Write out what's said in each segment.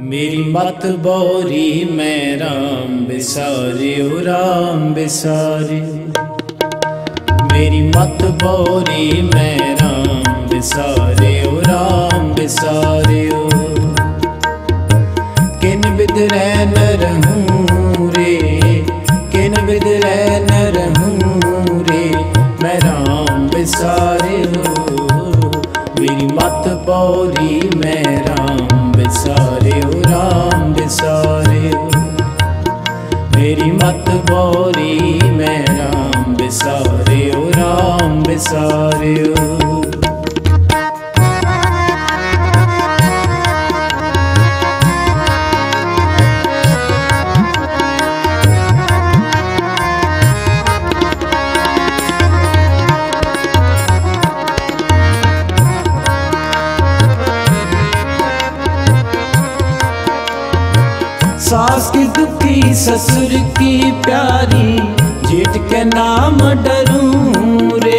मेरी मत बोरी मैं राम बिसारे ओ राम बिसारे मेरी मत बोरी मैं राम बिसारे ओ राम बिसारे ओ किन बिद न रहूँ रे किन बिद न रहूँ रे मैं राम बिसारे हो मेरी मत मेरी मत बोरी मैं राम बिसारे राम बिसारे ससुर की प्यारी, जेठ के नाम डरूं रे।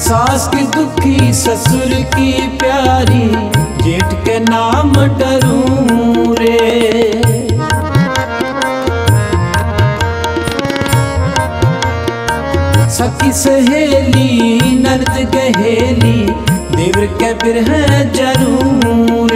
सास की दुखी ससुर की प्यारी, जेठ के नाम डरूं रे। सखी सहेली नर्द गहेली देवर के फिर है ज़रूर।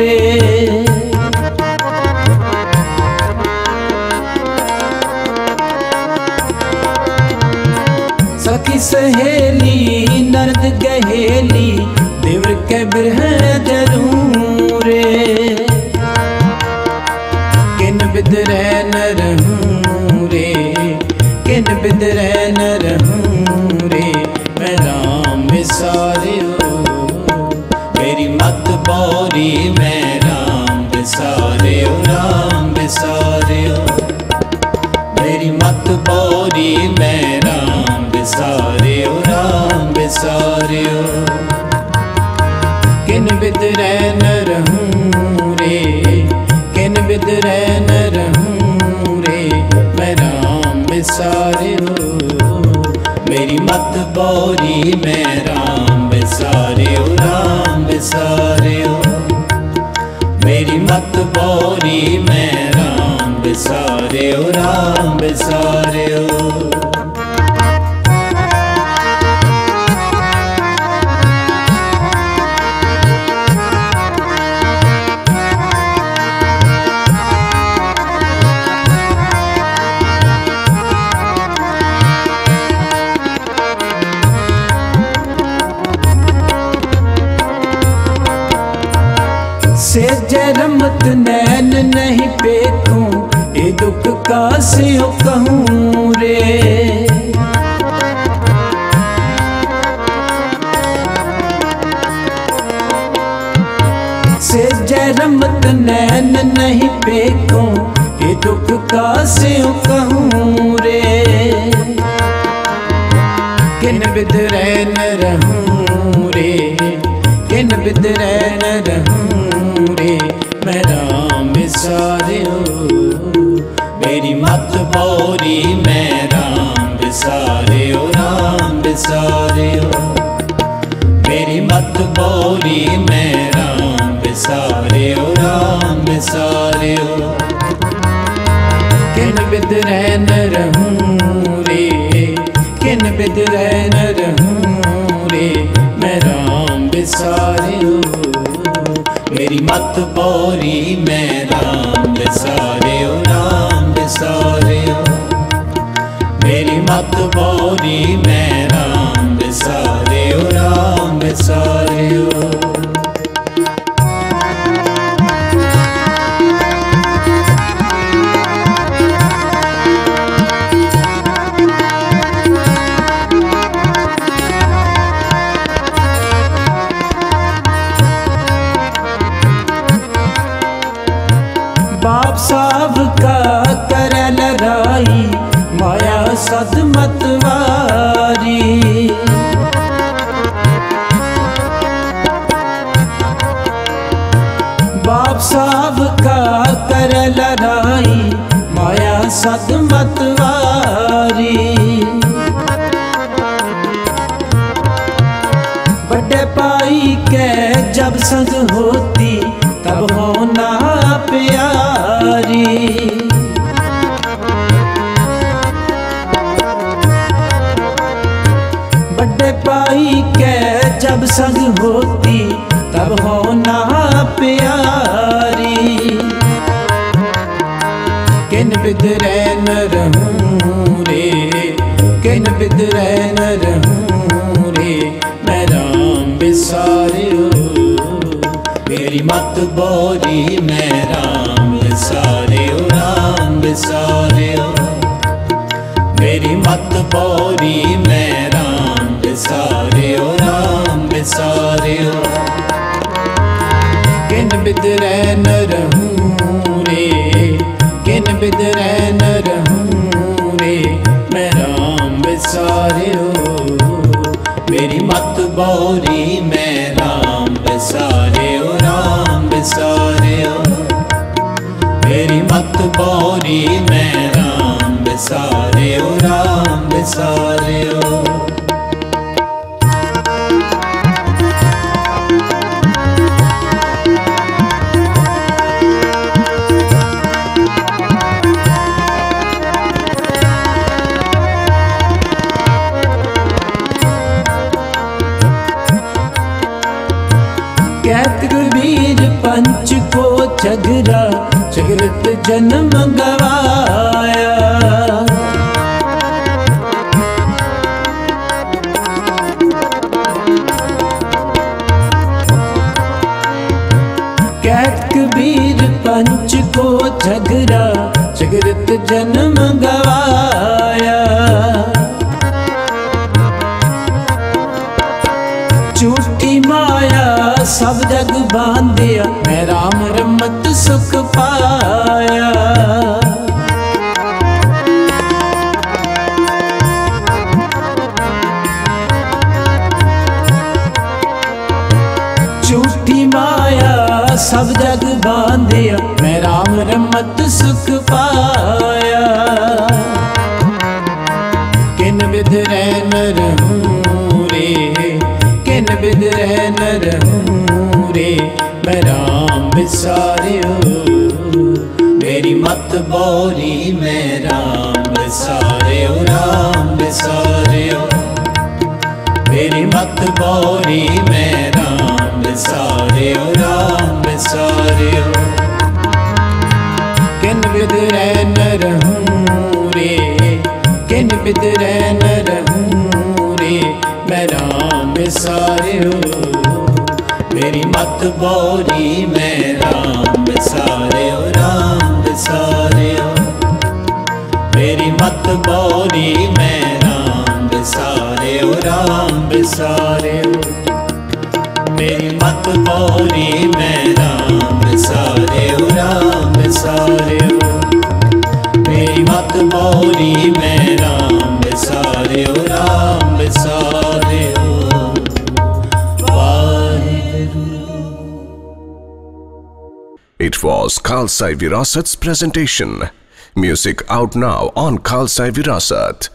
सखी सहेली नर्द गहेली, देवर के फिर है ज़रूर। किन बिद न रे किन बिद न रे मैं राम मेरी बोरी मैं राम बिसारे राम बिसारे मेरी मत बोरी मैं राम बिसारे राम बिसारे किन बिद न रहूँ रे, किन बिद न रहूँ रे, मैं राम बिसारे मेरी मत बोरी मैं राम बिसारे राम बिसारे मेरी मत बोरी मैं राम बिसारे राम जरमत नैन नहीं पेखूं ये दुख का से कहूँ रे। से जरमत नैन नहीं पेखूं ये दुख का से कहूँ रे। किन बिद रहूँ रे, किन बिद रहूँ मैं राम बिसारे राम बिसारे मेरी मत बोरी मैं राम बिसारे राम बिसारे किन बिद न रहूँ रे? किन बिद न रहूँ रे? मैं राम बिसारे मेरी मत बोरी मैं राम बिसारे राम बिसारे मेरी मत बोरी मैं राम बिसारे राम बिसारे बाप माया सत मतवारी बड़े पाई के जब सज होती तब होना प्यारी। बिद न रहूँ रे, किन बिद न रहूँ रे। मैं राम बिसारियो मेरी मत बोरी मैं राम बिसारियो राम बिसारियो मेरी मत बोरी मैं राम बिसारियो राम बिसारियो किन बिद न रहूँ किन बिद न रहूँ रे। मैं राम बिसारियो मेरी मत बोरी, मैं राम बिसारियो राम बिसारियो मेरी मत बोरी, मैं राम बिसारियो राम बिसारियो कहत कबीर पंच को झगड़ा झगरत जन्म गवाया। कहत कबीर पंच को झगड़ा झगरत जन्म सब जग बांधिया मैं राम रमत सुख पाया झूठी माया सब जग बांधिया मैं राम रमत सुख पाया किन विध न रहूँ रे किन विद न रहूँ रे मैं राम बिसारियो मेरी मत बोरी मैं राम बिसारियो राम बिसारियो मेरी मत बोरी मैं राम बिसारियो राम बिसारियो किन विद न रहूँ रे किन विद न रहूँ मत बोरी मैं राम बिसारियो राम बिसारियो मेरी मत बोरी मैं राम बिसारियो राम बिसारियो मेरी मत बोरी मैं राम बिसारियो राम बिसारियो मेरी मत बोरी मैं Ram was Khalsai Virasat's presentation. Music out now on Khalsai Virasat.